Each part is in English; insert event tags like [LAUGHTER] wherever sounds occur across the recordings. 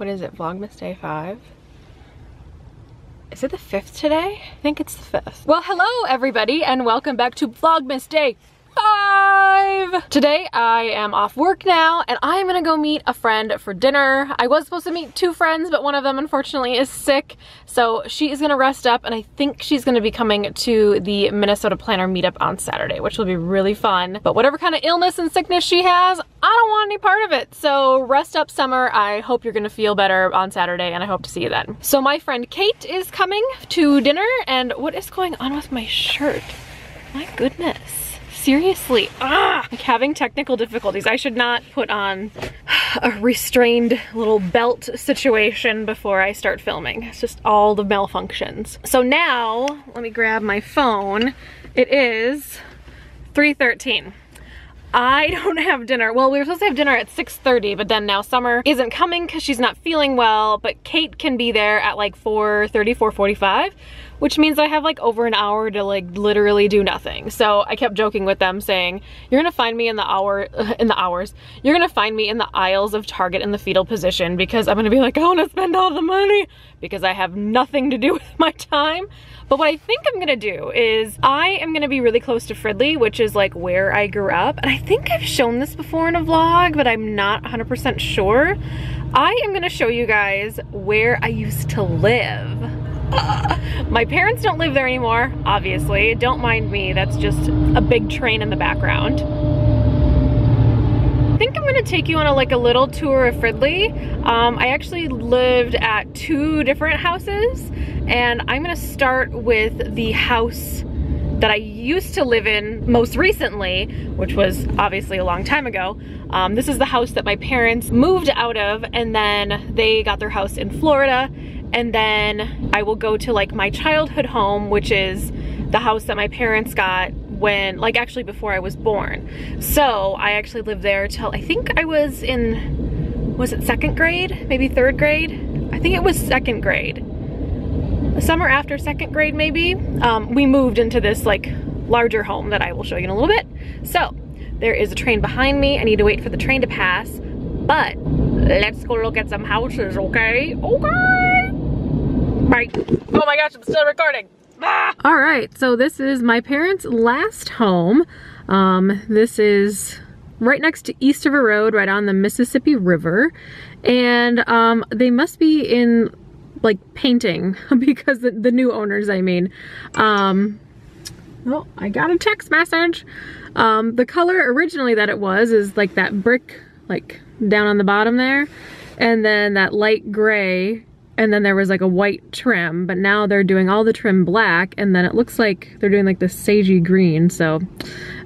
what is it, Vlogmas Day 5? Is it the 5th today? I think it's the 5th. Well, hello everybody and welcome back to Vlogmas Day five. Today I am off work now and I'm gonna go meet a friend for dinner. I was supposed to meet two friends, but one of them unfortunately is sick. So she is gonna rest up and I think she's gonna be coming to the Minnesota Planner meetup on Saturday, which will be really fun. But whatever kind of illness and sickness she has, I don't want any part of it. So rest up summer. I hope you're gonna feel better on Saturday and I hope to see you then. So my friend Kate is coming to dinner and what is going on with my shirt? My goodness. Seriously, ah, like having technical difficulties. I should not put on a restrained little belt situation before I start filming. It's just all the malfunctions. So now, let me grab my phone. It is 3.13. I don't have dinner. Well, we were supposed to have dinner at 6.30, but then now Summer isn't coming because she's not feeling well, but Kate can be there at like 4.30, 4.45 which means I have like over an hour to like literally do nothing. So I kept joking with them saying, you're gonna find me in the hour, [LAUGHS] in the hours, you're gonna find me in the aisles of Target in the fetal position because I'm gonna be like, I wanna spend all the money because I have nothing to do [LAUGHS] with my time. But what I think I'm gonna do is I am gonna be really close to Fridley, which is like where I grew up. And I think I've shown this before in a vlog, but I'm not 100% sure. I am gonna show you guys where I used to live. [LAUGHS] My parents don't live there anymore, obviously. Don't mind me, that's just a big train in the background. I think I'm gonna take you on a like a little tour of Fridley. Um, I actually lived at two different houses and I'm gonna start with the house that I used to live in most recently, which was obviously a long time ago. Um, this is the house that my parents moved out of and then they got their house in Florida and then I will go to like my childhood home, which is the house that my parents got when, like actually before I was born. So I actually lived there till I think I was in, was it second grade? Maybe third grade? I think it was second grade. The summer after second grade maybe, um, we moved into this like larger home that I will show you in a little bit. So there is a train behind me. I need to wait for the train to pass, but let's go look at some houses, okay? Okay. Right. Oh my gosh, I'm still recording. Ah! All right, so this is my parents' last home. Um, this is right next to East Eastover Road, right on the Mississippi River. And um, they must be in like painting [LAUGHS] because the, the new owners, I mean. Um, oh, I got a text message. Um, the color originally that it was is like that brick, like down on the bottom there. And then that light gray and then there was like a white trim, but now they're doing all the trim black, and then it looks like they're doing like this sagey green, so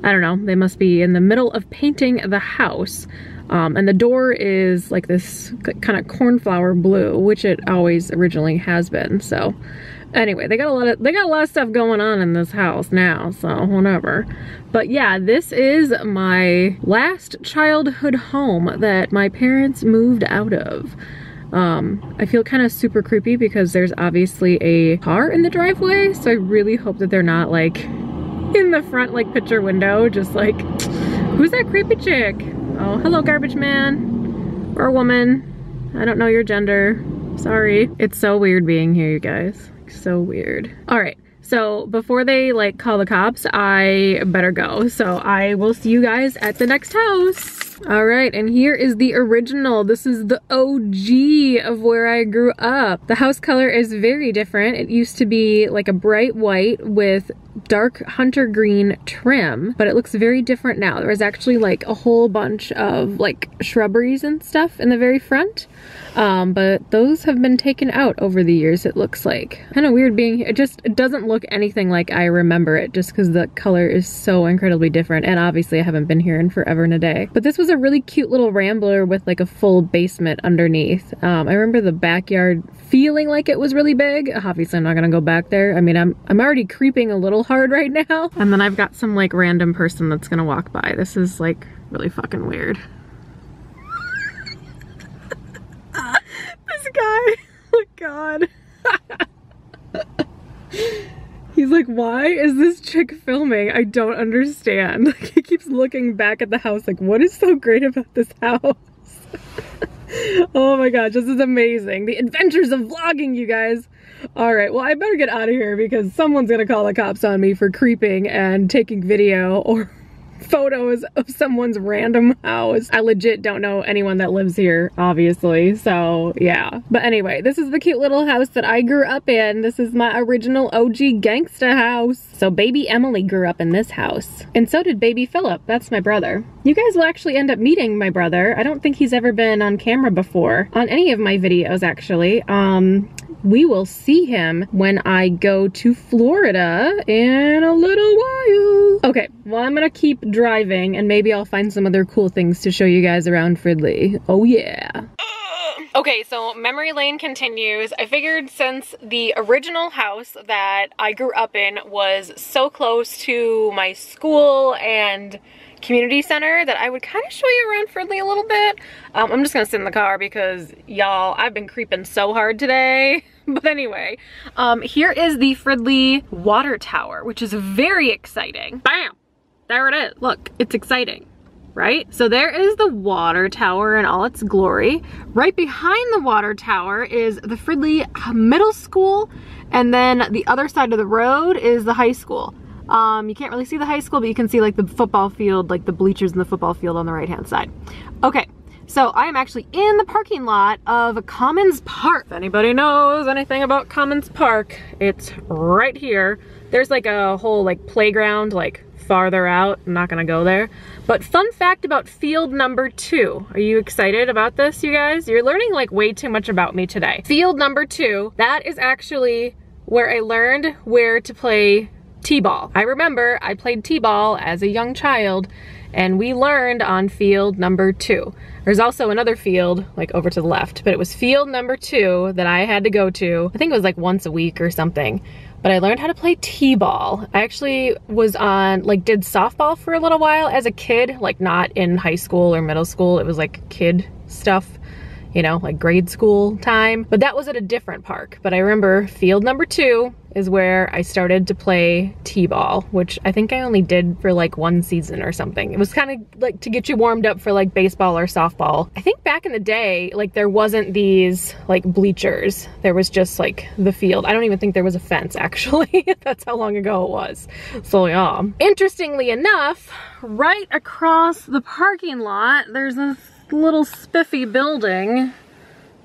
I don't know, they must be in the middle of painting the house. Um, and the door is like this kind of cornflower blue, which it always originally has been, so. Anyway they got a lot of they got a lot of stuff going on in this house now so whatever. But yeah this is my last childhood home that my parents moved out of um, I feel kind of super creepy because there's obviously a car in the driveway, so I really hope that they're not like in the front like picture window, just like, [SNIFFS] who's that creepy chick? Oh, hello garbage man, or woman. I don't know your gender, sorry. It's so weird being here, you guys, so weird. All right, so before they like call the cops, I better go. So I will see you guys at the next house. All right, and here is the original. This is the OG of where I grew up. The house color is very different. It used to be like a bright white with dark hunter green trim, but it looks very different now. There was actually like a whole bunch of like shrubberies and stuff in the very front. Um, but those have been taken out over the years, it looks like. Kind of weird being here. It just it doesn't look anything like I remember it just because the color is so incredibly different. And obviously I haven't been here in forever and a day. But this was a really cute little rambler with like a full basement underneath. Um, I remember the backyard feeling like it was really big. Obviously I'm not gonna go back there. I mean, I'm, I'm already creeping a little hard [LAUGHS] right now. And then I've got some like random person that's gonna walk by. This is like really fucking weird. [LAUGHS] this guy, [LAUGHS] oh god. He's like, why is this chick filming? I don't understand. [LAUGHS] Like, he keeps looking back at the house like, what is so great about this house? [LAUGHS] oh my gosh, this is amazing. The adventures of vlogging, you guys. All right, well, I better get out of here because someone's gonna call the cops on me for creeping and taking video or photos of someone's random house. I legit don't know anyone that lives here, obviously, so yeah. But anyway, this is the cute little house that I grew up in. This is my original OG gangsta house. So baby Emily grew up in this house. And so did baby Philip, that's my brother. You guys will actually end up meeting my brother. I don't think he's ever been on camera before, on any of my videos actually. Um, we will see him when I go to Florida in a little while. Okay, well I'm gonna keep driving and maybe I'll find some other cool things to show you guys around Fridley. Oh yeah. Okay, so memory lane continues. I figured since the original house that I grew up in was so close to my school and community center that I would kind of show you around Fridley a little bit. Um, I'm just gonna sit in the car because y'all, I've been creeping so hard today. [LAUGHS] [LAUGHS] but anyway, um, here is the Fridley water tower, which is very exciting. Bam! There it is. Look, it's exciting right? So there is the water tower in all its glory. Right behind the water tower is the Fridley Middle School, and then the other side of the road is the high school. Um, you can't really see the high school, but you can see like the football field, like the bleachers in the football field on the right hand side. Okay, so I am actually in the parking lot of Commons Park. If anybody knows anything about Commons Park, it's right here. There's like a whole like playground like farther out. I'm not gonna go there. But fun fact about field number two. Are you excited about this, you guys? You're learning like way too much about me today. Field number two, that is actually where I learned where to play t-ball. I remember I played t-ball as a young child and we learned on field number two. There's also another field like over to the left, but it was field number two that I had to go to. I think it was like once a week or something, but I learned how to play t-ball. I actually was on, like did softball for a little while as a kid, like not in high school or middle school. It was like kid stuff you know, like grade school time. But that was at a different park. But I remember field number two is where I started to play t-ball, which I think I only did for like one season or something. It was kind of like to get you warmed up for like baseball or softball. I think back in the day, like there wasn't these like bleachers. There was just like the field. I don't even think there was a fence [LAUGHS] actually. That's how long ago it was. So yeah. Interestingly enough, right across the parking lot, there's a little spiffy building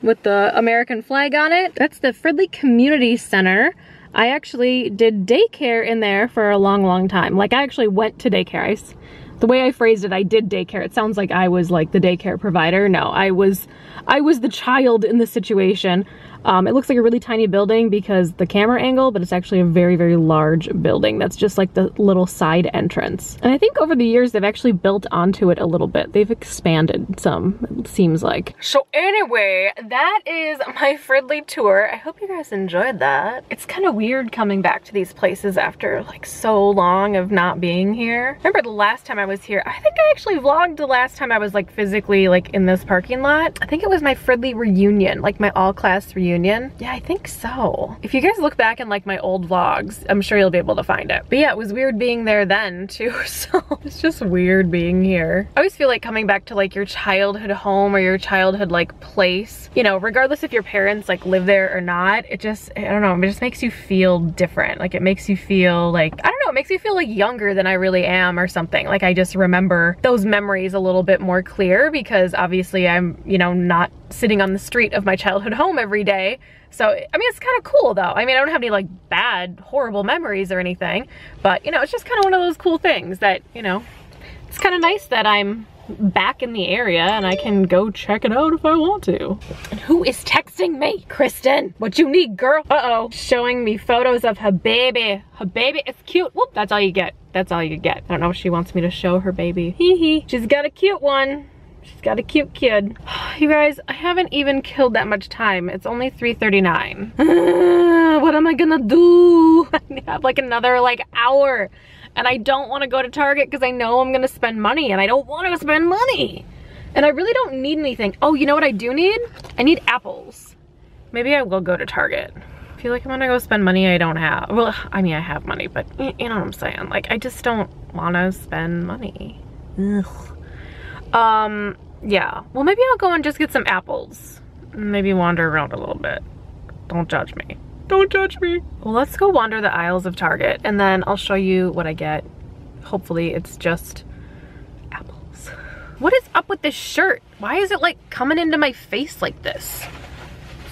with the American flag on it. That's the Fridley Community Center. I actually did daycare in there for a long, long time. Like I actually went to daycare. I, the way I phrased it, I did daycare. It sounds like I was like the daycare provider. No, I was, I was the child in the situation. Um, it looks like a really tiny building because the camera angle, but it's actually a very, very large building. That's just like the little side entrance. And I think over the years, they've actually built onto it a little bit. They've expanded some, it seems like. So anyway, that is my Fridley tour. I hope you guys enjoyed that. It's kind of weird coming back to these places after like so long of not being here. Remember the last time I was here, I think I actually vlogged the last time I was like physically like in this parking lot. I think it was my Fridley reunion, like my all class reunion? Yeah, I think so. If you guys look back in like my old vlogs, I'm sure you'll be able to find it. But yeah, it was weird being there then too, [LAUGHS] so it's just weird being here. I always feel like coming back to like your childhood home or your childhood like place, you know, regardless if your parents like live there or not, it just, I don't know, it just makes you feel different. Like it makes you feel like, I don't know, it makes you feel like younger than I really am or something. Like I just remember those memories a little bit more clear because obviously I'm, you know, not sitting on the street of my childhood home every day. So, I mean, it's kind of cool though. I mean, I don't have any like bad, horrible memories or anything, but you know, it's just kind of one of those cool things that, you know, it's kind of nice that I'm back in the area and I can go check it out if I want to. And who is texting me? Kristen, what you need, girl? Uh-oh, showing me photos of her baby. Her baby is cute. Whoop, that's all you get. That's all you get. I don't know if she wants me to show her baby. Hee hee. She's got a cute one. She's got a cute kid. [SIGHS] You guys, I haven't even killed that much time. It's only 3.39. Uh, [SIGHS] what am I gonna do? [LAUGHS] I have like another like hour and I don't wanna go to Target because I know I'm gonna spend money and I don't wanna spend money. And I really don't need anything. Oh, you know what I do need? I need apples. Maybe I will go to Target. I feel like I'm gonna go spend money I don't have. Well, I mean, I have money, but you know what I'm saying? Like, I just don't wanna spend money. Ugh. Um, yeah. Well, maybe I'll go and just get some apples. Maybe wander around a little bit. Don't judge me. Don't judge me. Well, let's go wander the aisles of Target and then I'll show you what I get. Hopefully it's just apples. What is up with this shirt? Why is it like coming into my face like this?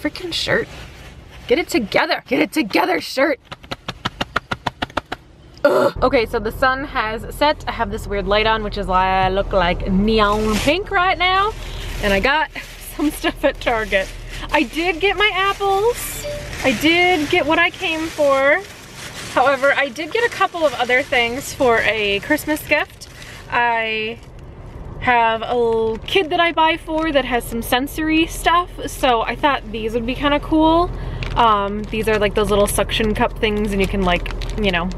Freaking shirt. Get it together. Get it together, shirt. Ugh. Okay, so the sun has set. I have this weird light on, which is why I look like neon pink right now. And I got [LAUGHS] some stuff at Target. I did get my apples. I did get what I came for. However, I did get a couple of other things for a Christmas gift. I have a kid that I buy for that has some sensory stuff, so I thought these would be kind of cool. Um, these are like those little suction cup things and you can like, you know,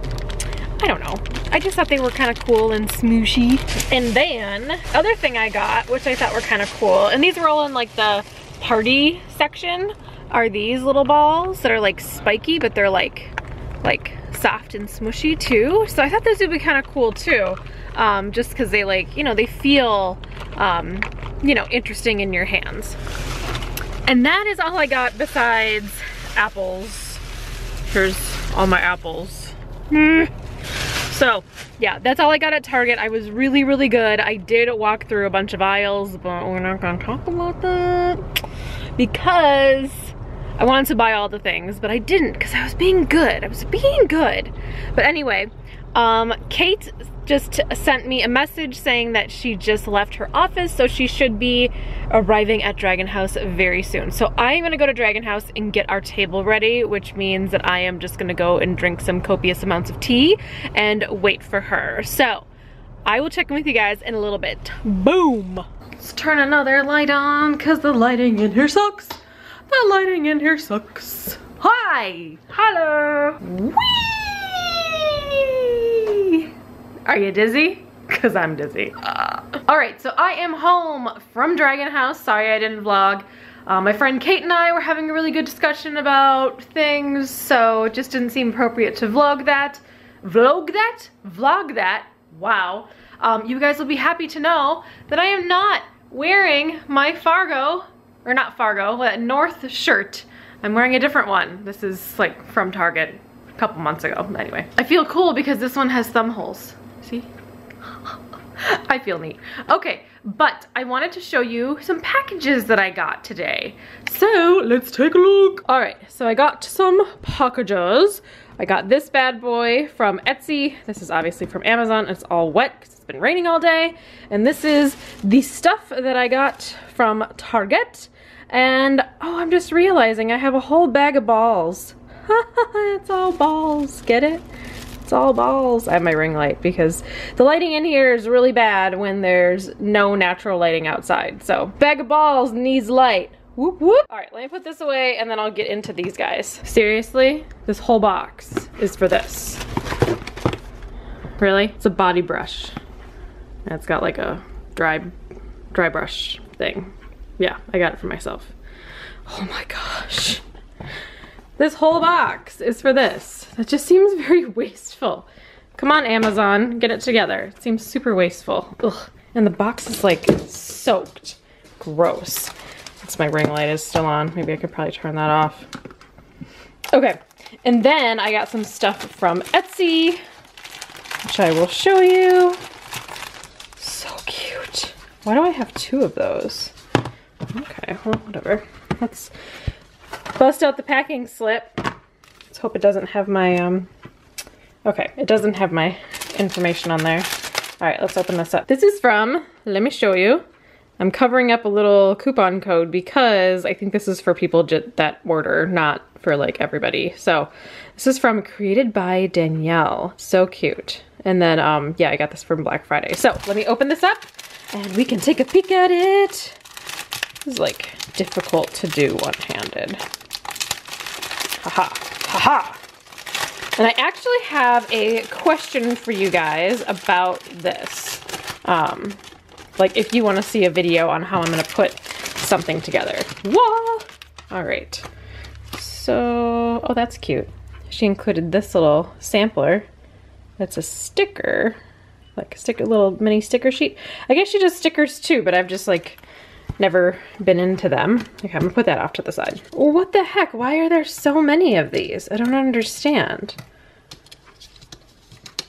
I don't know. I just thought they were kind of cool and smooshy. And then, other thing I got, which I thought were kind of cool, and these were all in like the party section, are these little balls that are like spiky, but they're like, like soft and smushy too. So I thought those would be kind of cool too. Um, just cause they like, you know, they feel, um, you know, interesting in your hands. And that is all I got besides apples. Here's all my apples. Mm. So yeah, that's all I got at Target. I was really, really good. I did walk through a bunch of aisles, but we're not gonna talk about that because I wanted to buy all the things, but I didn't because I was being good. I was being good. But anyway, um, Kate just sent me a message saying that she just left her office, so she should be arriving at Dragon House very soon. So I'm gonna go to Dragon House and get our table ready, which means that I am just gonna go and drink some copious amounts of tea and wait for her. So I will check in with you guys in a little bit. Boom! Let's turn another light on because the lighting in here sucks. The lighting in here sucks. Hi! Hello! Whee! Are you dizzy? [LAUGHS] Cause I'm dizzy. Uh. All right, so I am home from Dragon House. Sorry I didn't vlog. Uh, my friend Kate and I were having a really good discussion about things, so it just didn't seem appropriate to vlog that. Vlog that? Vlog that? Wow. Um, you guys will be happy to know that I am not wearing my Fargo, or not Fargo, but North shirt. I'm wearing a different one. This is like from Target a couple months ago. Anyway, I feel cool because this one has thumb holes. See? [LAUGHS] I feel neat. Okay, but I wanted to show you some packages that I got today. So let's take a look. All right, so I got some packages. I got this bad boy from Etsy. This is obviously from Amazon. It's all wet because it's been raining all day. And this is the stuff that I got from Target. And, oh, I'm just realizing I have a whole bag of balls. [LAUGHS] it's all balls, get it? It's all balls. I have my ring light because the lighting in here is really bad when there's no natural lighting outside. So, bag of balls needs light. Whoop whoop. All right, let me put this away and then I'll get into these guys. Seriously, this whole box is for this. Really? It's a body brush. It's got like a dry, dry brush thing. Yeah, I got it for myself. Oh my gosh. This whole box is for this. That just seems very [LAUGHS] wasteful. Come on, Amazon, get it together. It seems super wasteful. Ugh. And the box is like soaked. Gross. It's my ring light is still on. Maybe I could probably turn that off. Okay, and then I got some stuff from Etsy, which I will show you. So cute. Why do I have two of those? Okay, well, whatever. Let's bust out the packing slip. Hope it doesn't have my, um, okay, it doesn't have my information on there. All right, let's open this up. This is from, let me show you, I'm covering up a little coupon code because I think this is for people that order, not for like everybody. So this is from Created by Danielle. So cute. And then, um, yeah, I got this from Black Friday. So let me open this up and we can take a peek at it. This is like difficult to do one-handed. Haha, haha. And I actually have a question for you guys about this. Um, like if you want to see a video on how I'm going to put something together. Whoa! All right. So, oh, that's cute. She included this little sampler. That's a sticker like a little mini sticker sheet. I guess she does stickers too, but I've just like never been into them. Okay, I'm gonna put that off to the side. What the heck? Why are there so many of these? I don't understand.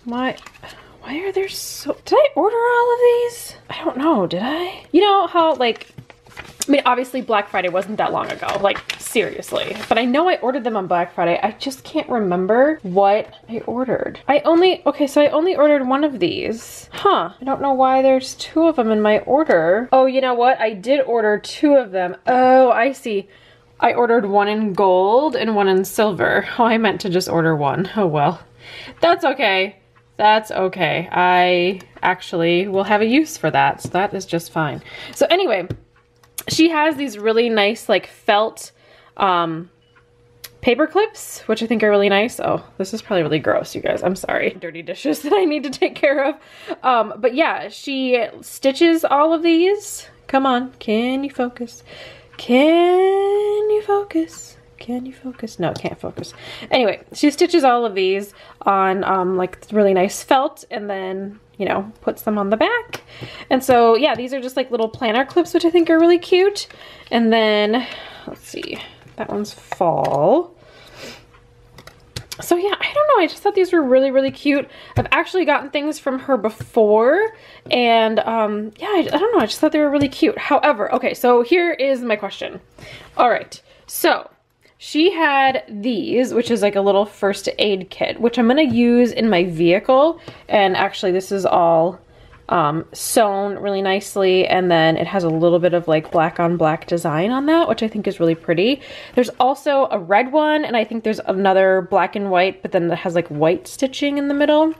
Why? Why are there so, did I order all of these? I don't know, did I? You know how like, I mean, obviously Black Friday wasn't that long ago, like seriously, but I know I ordered them on Black Friday. I just can't remember what I ordered. I only, okay, so I only ordered one of these. Huh, I don't know why there's two of them in my order. Oh, you know what? I did order two of them. Oh, I see. I ordered one in gold and one in silver. Oh, I meant to just order one. Oh well. That's okay. That's okay. I actually will have a use for that, so that is just fine. So anyway, she has these really nice like felt um, paper clips, which I think are really nice. Oh, this is probably really gross, you guys. I'm sorry. Dirty dishes [LAUGHS] that I need to take care of. Um, but yeah, she stitches all of these. Come on, can you focus? Can you focus? Can you focus? No, can't focus. Anyway, she stitches all of these on um, like really nice felt and then, you know, puts them on the back. And so, yeah, these are just like little planner clips, which I think are really cute. And then, let's see, that one's fall. So yeah, I don't know. I just thought these were really, really cute. I've actually gotten things from her before. And um, yeah, I, I don't know. I just thought they were really cute. However, okay, so here is my question. All right, so she had these, which is like a little first aid kit, which I'm gonna use in my vehicle. And actually this is all um, sewn really nicely. And then it has a little bit of like black on black design on that, which I think is really pretty. There's also a red one and I think there's another black and white, but then it has like white stitching in the middle.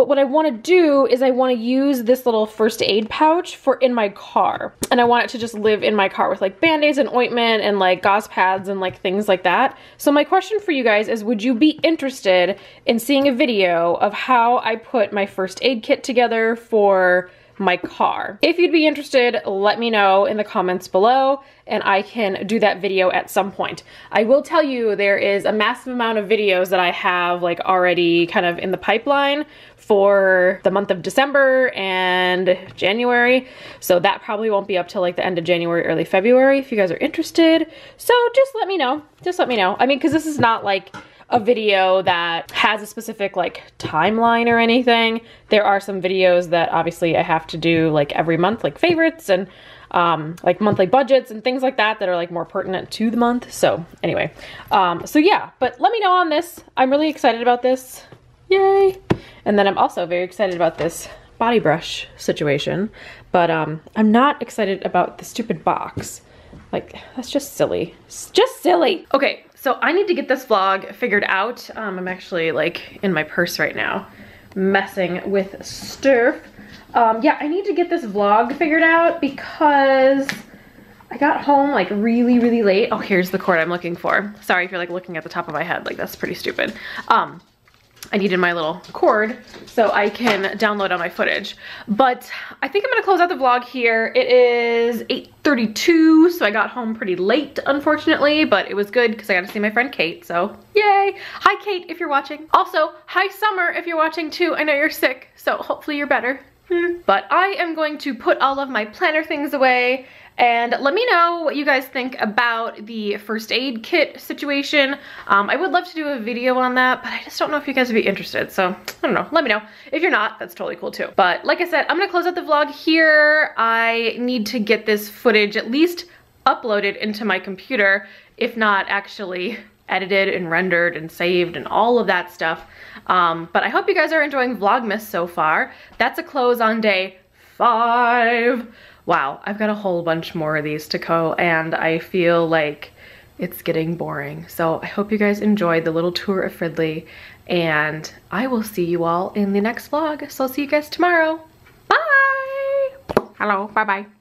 But what I want to do is I want to use this little first aid pouch for in my car. And I want it to just live in my car with like band-aids and ointment and like gauze pads and like things like that. So my question for you guys is would you be interested in seeing a video of how I put my first aid kit together for my car. If you'd be interested, let me know in the comments below and I can do that video at some point. I will tell you there is a massive amount of videos that I have like already kind of in the pipeline for the month of December and January. So that probably won't be up till like the end of January, early February if you guys are interested. So just let me know. Just let me know. I mean, because this is not like a video that has a specific like timeline or anything. There are some videos that obviously I have to do like every month, like favorites and um, like monthly budgets and things like that that are like more pertinent to the month. So anyway, um, so yeah, but let me know on this. I'm really excited about this. Yay. And then I'm also very excited about this body brush situation, but um, I'm not excited about the stupid box. Like, that's just silly. It's just silly. Okay, so I need to get this vlog figured out. Um, I'm actually like in my purse right now, messing with stuff. Um, yeah, I need to get this vlog figured out because I got home like really, really late. Oh, here's the cord I'm looking for. Sorry if you're like looking at the top of my head, like that's pretty stupid. Um, I needed my little cord so I can download all my footage. But I think I'm gonna close out the vlog here. It is 8.32, so I got home pretty late, unfortunately, but it was good because I got to see my friend Kate, so yay. Hi, Kate, if you're watching. Also, hi, Summer, if you're watching too. I know you're sick, so hopefully you're better. Hmm. But I am going to put all of my planner things away and let me know what you guys think about the first aid kit situation. Um, I would love to do a video on that, but I just don't know if you guys would be interested. So I don't know, let me know. If you're not, that's totally cool too. But like I said, I'm gonna close out the vlog here. I need to get this footage at least uploaded into my computer, if not actually edited and rendered and saved and all of that stuff. Um, but I hope you guys are enjoying Vlogmas so far. That's a close on day five wow, I've got a whole bunch more of these to go and I feel like it's getting boring. So I hope you guys enjoyed the little tour of Fridley and I will see you all in the next vlog. So I'll see you guys tomorrow. Bye! Hello, bye-bye.